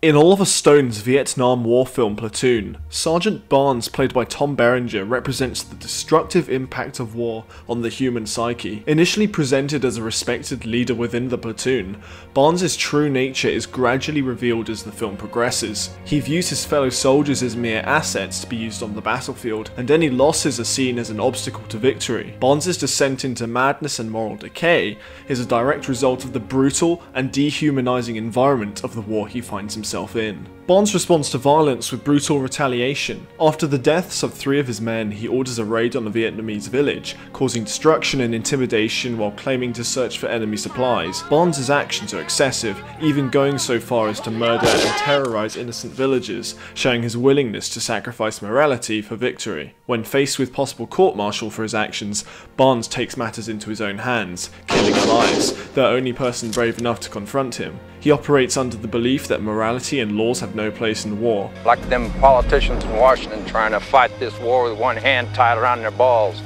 In Oliver Stone's Vietnam War film Platoon, Sergeant Barnes, played by Tom Berenger, represents the destructive impact of war on the human psyche. Initially presented as a respected leader within the platoon, Barnes' true nature is gradually revealed as the film progresses. He views his fellow soldiers as mere assets to be used on the battlefield, and any losses are seen as an obstacle to victory. Barnes' descent into madness and moral decay is a direct result of the brutal and dehumanizing environment of the war he finds himself himself in. Barnes responds to violence with brutal retaliation. After the deaths of three of his men, he orders a raid on a Vietnamese village, causing destruction and intimidation while claiming to search for enemy supplies. Barnes' actions are excessive, even going so far as to murder and terrorize innocent villagers, showing his willingness to sacrifice morality for victory. When faced with possible court-martial for his actions, Barnes takes matters into his own hands, killing Elias, the only person brave enough to confront him. He operates under the belief that morality and laws have no place in war. Like them politicians in Washington trying to fight this war with one hand tied around their balls.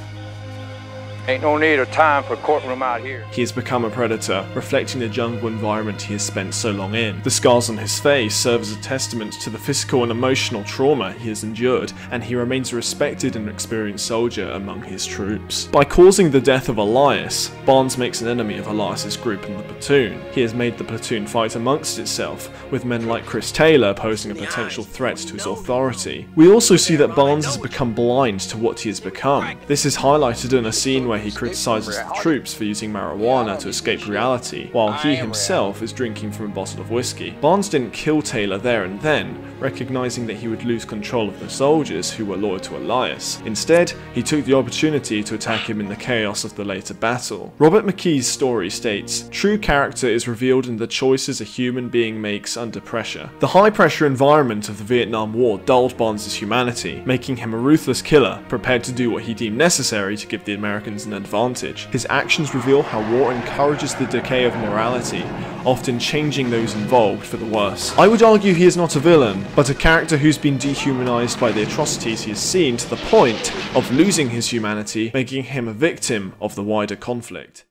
Ain't no need or time for a courtroom out here. He has become a predator, reflecting the jungle environment he has spent so long in. The scars on his face serve as a testament to the physical and emotional trauma he has endured, and he remains a respected and experienced soldier among his troops. By causing the death of Elias, Barnes makes an enemy of Elias's group in the platoon. He has made the platoon fight amongst itself, with men like Chris Taylor posing a potential threat to his authority. We also see that Barnes has become blind to what he has become. This is highlighted in a scene where where he criticizes the troops for using marijuana to escape reality, while he himself is drinking from a bottle of whiskey. Barnes didn't kill Taylor there and then, recognizing that he would lose control of the soldiers who were loyal to Elias. Instead, he took the opportunity to attack him in the chaos of the later battle. Robert McKee's story states, True character is revealed in the choices a human being makes under pressure. The high pressure environment of the Vietnam War dulled Barnes' humanity, making him a ruthless killer, prepared to do what he deemed necessary to give the Americans an advantage. His actions reveal how war encourages the decay of morality, often changing those involved for the worse. I would argue he is not a villain, but a character who's been dehumanized by the atrocities he has seen to the point of losing his humanity, making him a victim of the wider conflict.